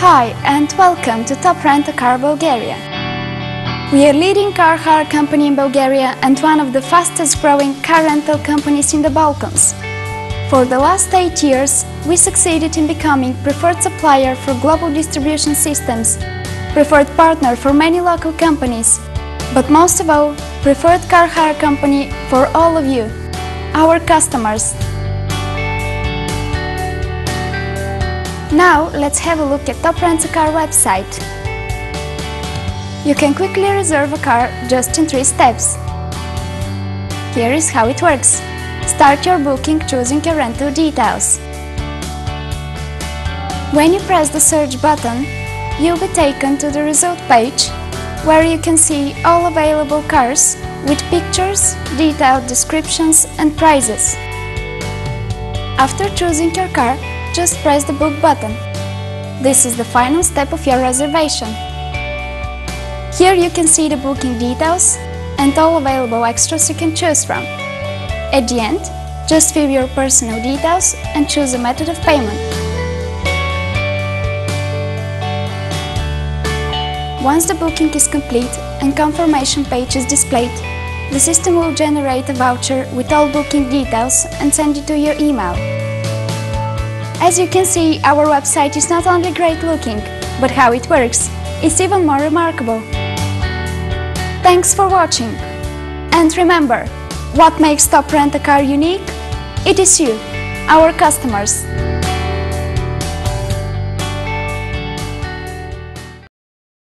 Hi and welcome to Top Rent a Car Bulgaria. We are leading car hire company in Bulgaria and one of the fastest growing car rental companies in the Balkans. For the last 8 years, we succeeded in becoming preferred supplier for global distribution systems, preferred partner for many local companies, but most of all, preferred car hire company for all of you, our customers. Now let's have a look at Top Rent a Car website. You can quickly reserve a car just in three steps. Here is how it works. Start your booking choosing your rental details. When you press the search button, you'll be taken to the result page where you can see all available cars with pictures, detailed descriptions and prices. After choosing your car, just press the book button. This is the final step of your reservation. Here you can see the booking details and all available extras you can choose from. At the end, just fill your personal details and choose a method of payment. Once the booking is complete and confirmation page is displayed, the system will generate a voucher with all booking details and send it to your email. As you can see, our website is not only great looking, but how it works is even more remarkable. Thanks for watching! And remember, what makes Top Rent a Car unique? It is you, our customers.